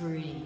Spree.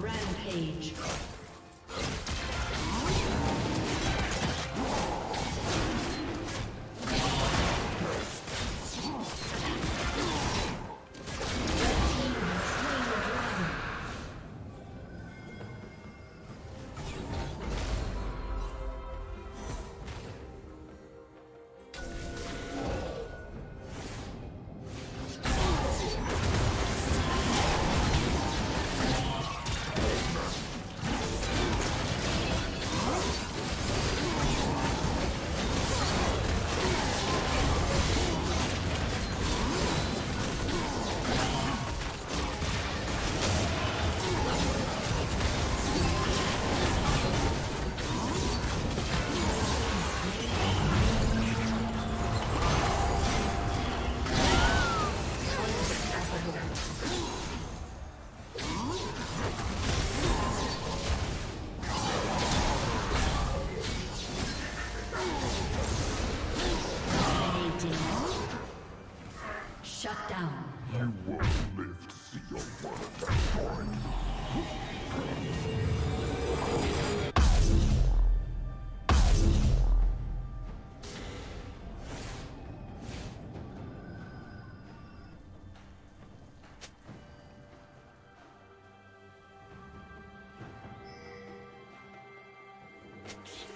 Rampage. きれい。